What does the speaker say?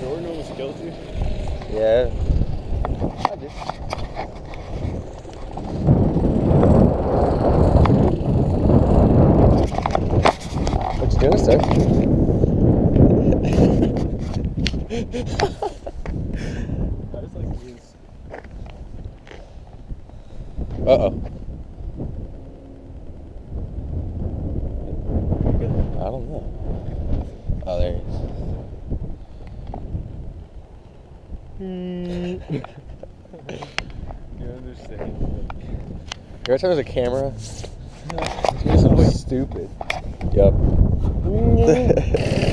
Jordan almost killed you? Yeah. I do. What you doing, sir? Every time there's a camera, Wait. stupid. Yup.